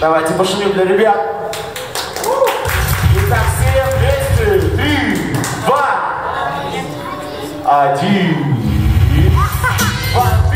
Давайте пошумим для ребят. Итак, все вместе. Три, два, один, два.